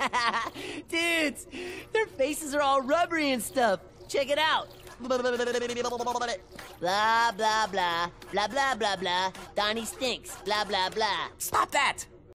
Dudes, their faces are all rubbery and stuff. Check it out. Blah, blah, blah. Blah, blah, blah. Blah. Donnie stinks. Blah, blah, blah. Stop that!